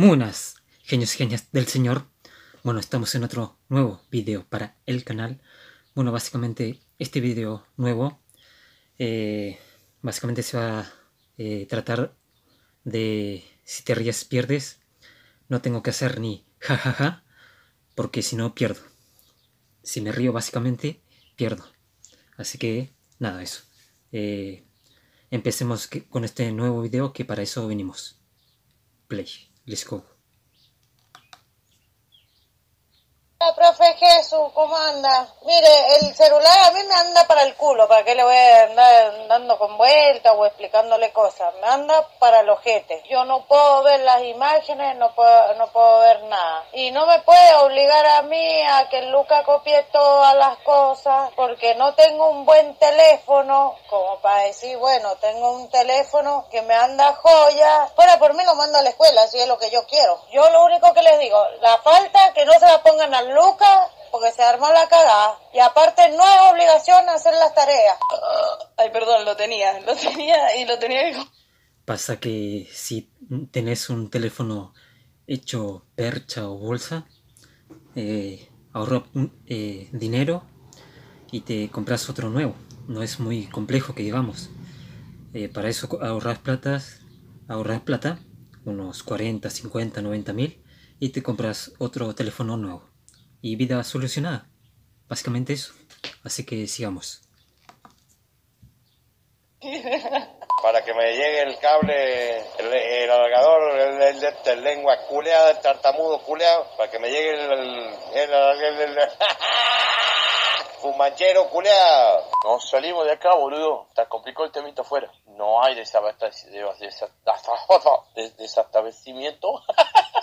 Muy buenas, genios y genias del Señor. Bueno, estamos en otro nuevo video para el canal. Bueno, básicamente este video nuevo eh, básicamente se va a eh, tratar de si te ríes pierdes. No tengo que hacer ni jajaja porque si no pierdo. Si me río básicamente pierdo. Así que nada, eso. Eh, empecemos con este nuevo video que para eso venimos. Play. Let's go. Hola, profe Jesús, ¿cómo anda? Mire, el celular a mí me anda para el culo, ¿para qué le voy a andar dando con vuelta o explicándole cosas? Me anda para el ojete. Yo no puedo ver las imágenes, no puedo, no puedo ver nada. Y no me puede obligar a mí a que Luca copie todas las cosas, porque no tengo un buen teléfono, como para decir, bueno, tengo un teléfono que me anda joya. Fuera por mí lo mando a la escuela, si es lo que yo quiero. Yo lo único que les digo, la falta que no se la pongan al Lucas porque se armó la cagada. Y aparte no es obligación hacer las tareas. Ay, perdón, lo tenía, lo tenía y lo tenía que... Pasa que si tenés un teléfono hecho percha o bolsa, eh, ahorra eh, dinero y te compras otro nuevo. No es muy complejo que digamos. Eh, para eso ahorras plata, ahorras plata, unos 40, 50, 90 mil, y te compras otro teléfono nuevo y vida solucionada. Básicamente eso. Así que sigamos. Para que me llegue el cable, el, el alargador, el, el, este, el, lengua culeada, el tartamudo culeado, para que me llegue el, el, el fumanchero culeado. No salimos de acá, boludo. Está complicado el temito afuera. No hay desabastecimiento.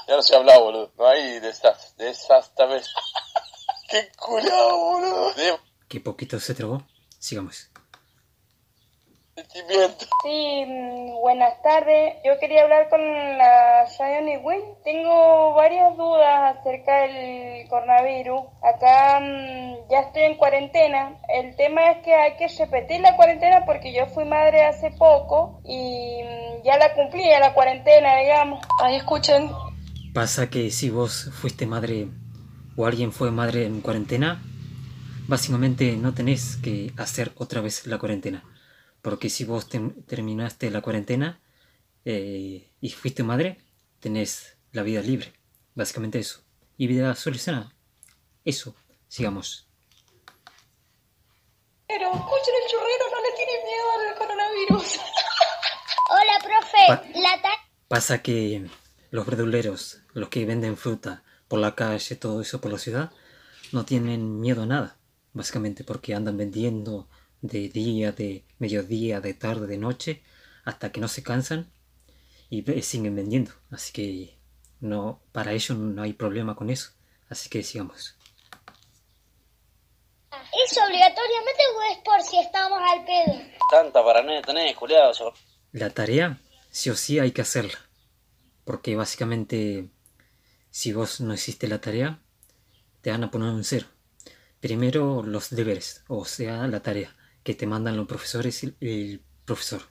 ya no se ha hablado, boludo. No hay desabastecimiento. Qué culiado, boludo. Qué poquito se trabó. Sigamos. Sí, buenas tardes. Yo quería hablar con la Shiony Win. Tengo varias dudas acerca del coronavirus. Acá mm, ya estoy en cuarentena. El tema es que hay que repetir la cuarentena porque yo fui madre hace poco y mm, ya la cumplí, ya la cuarentena, digamos. Ahí escuchen. Pasa que si vos fuiste madre o alguien fue madre en cuarentena, básicamente no tenés que hacer otra vez la cuarentena. Porque si vos terminaste la cuarentena eh, y fuiste madre, tenés la vida libre. Básicamente eso. Y vida solucionada. Eso, sigamos. Pero, escuchen, el churrero no le tiene miedo al coronavirus. Hola, profe. Pa pasa que los verduleros, los que venden fruta por la calle, todo eso por la ciudad, no tienen miedo a nada. Básicamente porque andan vendiendo de día, de mediodía, de tarde, de noche, hasta que no se cansan y siguen vendiendo. Así que no, para ellos no hay problema con eso. Así que sigamos. ¿Es obligatoriamente o es por si estamos al pedo? Tanta paranoia tenés, culiado. La tarea, sí o sí hay que hacerla. Porque básicamente, si vos no hiciste la tarea, te van a poner un cero. Primero los deberes, o sea, la tarea que te mandan los profesores y el profesor.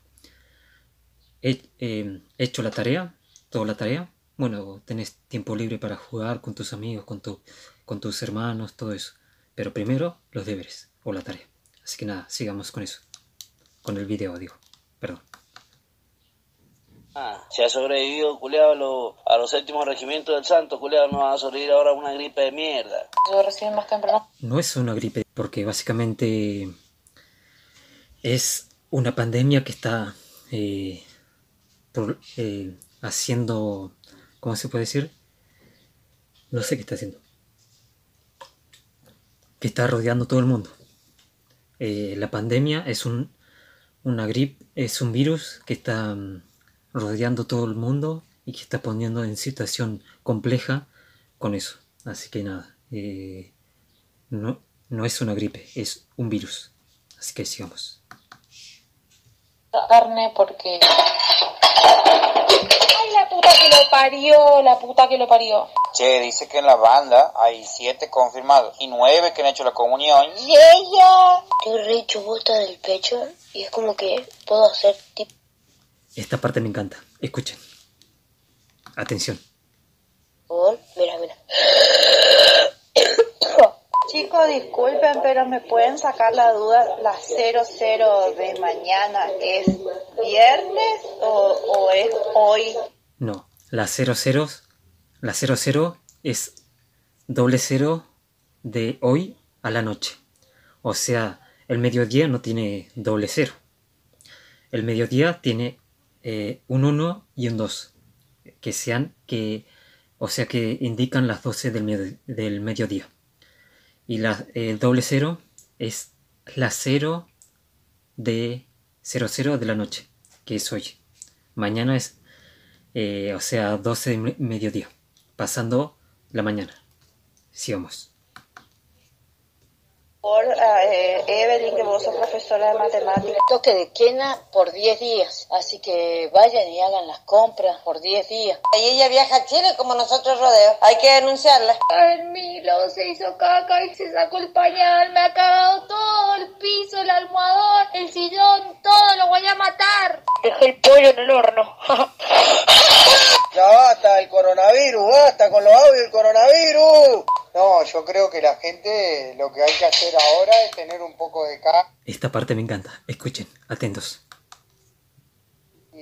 Eh, hecho la tarea, toda la tarea. Bueno, tenés tiempo libre para jugar con tus amigos, con, tu, con tus hermanos, todo eso. Pero primero los deberes o la tarea. Así que nada, sigamos con eso. Con el video, digo. Perdón. Si ha sobrevivido, culeado, a, lo, a los séptimos regimientos del santo, culeado, no va a sobrevivir ahora una gripe de mierda. Yo recién más temprano. No es una gripe, porque básicamente es una pandemia que está eh, eh, haciendo, ¿cómo se puede decir? No sé qué está haciendo. Que está rodeando todo el mundo. Eh, la pandemia es un, una gripe, es un virus que está mm, rodeando todo el mundo y que está poniendo en situación compleja con eso. Así que nada, no, no es una gripe, es un virus. Así que sigamos carne porque... ¡Ay, la puta que lo parió! La puta que lo parió. Che, dice que en la banda hay siete confirmados y nueve que han hecho la comunión. ¡Y ella! Yo re hecho bota del pecho y es como que puedo hacer tipo... Esta parte me encanta. Escuchen. Atención. Por, mira, mira. Chicos, disculpen, pero me pueden sacar la duda, la 00 de mañana es viernes o, o es hoy. No, la 00, la 00 es doble cero de hoy a la noche. O sea, el mediodía no tiene doble cero. El mediodía tiene eh, un 1 y un 2. Que sean, que, o sea, que indican las 12 del, medio- del mediodía. Y la, el doble cero es la 0 de 00 de la noche, que es hoy. Mañana es, eh, o sea, 12 de me- mediodía, pasando la mañana. Sigamos. Por eh, Evelyn, que vos sos profesora de matemáticas. Toque de quena por 10 días. Así que vayan y hagan las compras por 10 días. Y ella viaja a Chile como nosotros rodeo. Hay que denunciarla. El Milo se hizo caca y se sacó el pañal, me ha cagado todo, el piso, el almohadón, el sillón, todo, lo voy a matar. Dejé el pollo en el horno. Ya basta el coronavirus, basta con los audios del coronavirus. No, yo creo que la gente lo que hay que hacer ahora es tener un poco de calma Esta parte me encanta. Escuchen, atentos. y,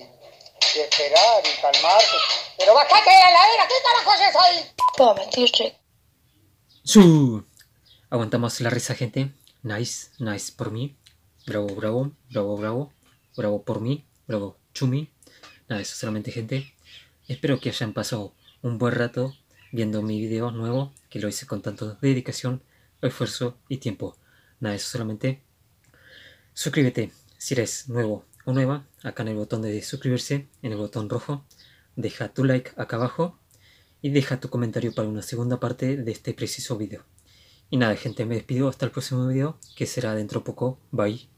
y esperar y calmarse. Pero bajate de la heladera, ¿qué carajo es ahí? Puedo mentirte. ¡Su! Aguantamos la risa, gente. Nice, nice por mí. Bravo, bravo, bravo, bravo. Bravo por mí. Bravo, chumi. Nada, eso solamente, gente. Espero que hayan pasado un buen rato viendo mi video nuevo, que lo hice con tanto dedicación, esfuerzo y tiempo. Nada, eso solamente. Suscríbete si eres nuevo o nueva, acá en el botón de suscribirse, en el botón rojo. Deja tu like acá abajo y deja tu comentario para una segunda parte de este preciso video. Y nada, gente, me despido hasta el próximo video, que será dentro poco. Bye.